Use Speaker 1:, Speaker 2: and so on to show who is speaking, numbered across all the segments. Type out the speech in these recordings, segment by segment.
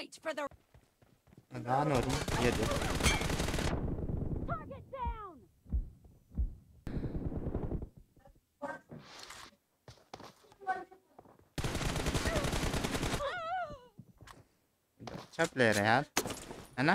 Speaker 1: point for the
Speaker 2: लगान हो रही है ये देख
Speaker 1: target down.
Speaker 2: अच्छा प्लेयर है यार है ना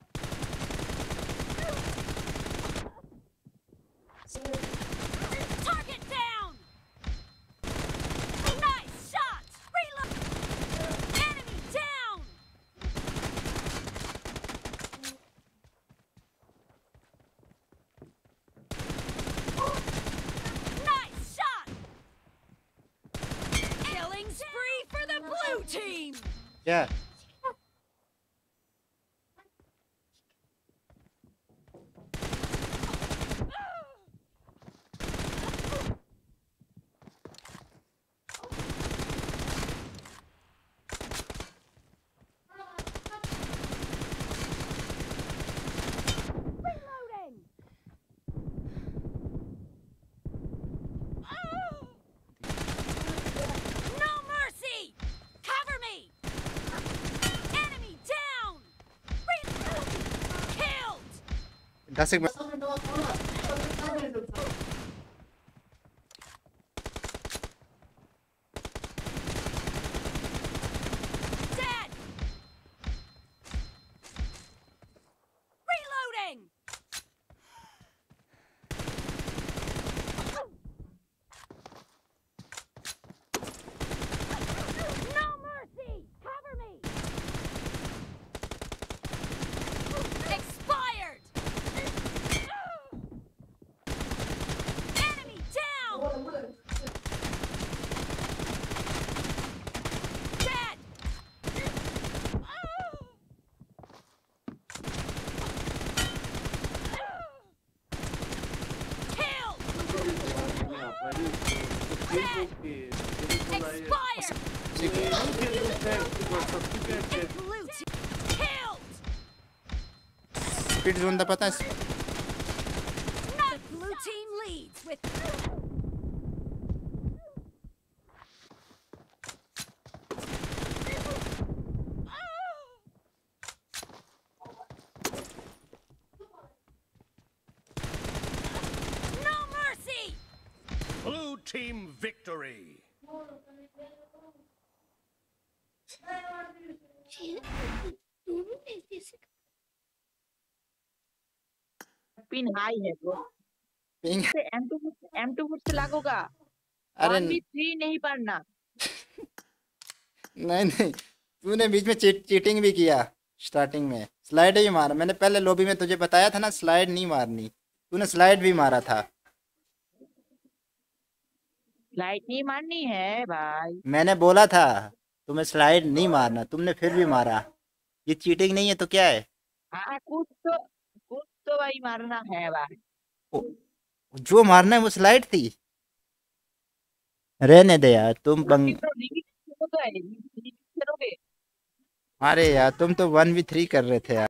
Speaker 1: team. Yeah.
Speaker 2: दस एक
Speaker 1: minute
Speaker 2: स्पीड जोन दा पता है
Speaker 1: Team
Speaker 3: victory.
Speaker 4: Pin high है ब्रो
Speaker 2: पिंग
Speaker 4: से M2 M2 मुझसे लागोगा
Speaker 2: अरे
Speaker 4: थ्री नहीं पढ़ना।
Speaker 2: नहीं नहीं। तूने बीच में चीट, चीटिंग भी किया स्टार्टिंग में। स्लाइड ही मारा। मैंने पहले लॉबी में तुझे बताया था ना स्लाइड नहीं मारनी। तूने स्लाइड भी मारा था।
Speaker 4: लाइट नहीं मारनी है भाई।
Speaker 2: मैंने बोला था तुम्हें स्लाइड नहीं मारना तुमने फिर भी मारा। ये चीटिंग नहीं है तो क्या है?
Speaker 4: हाँ कुछ तो कुछ तो भाई मारना है भाई।
Speaker 2: जो मारना है वो स्लाइड थी। रहने दे यार तुम बंग अरे यार तुम तो वन वी थ्री कर रहे थे यार।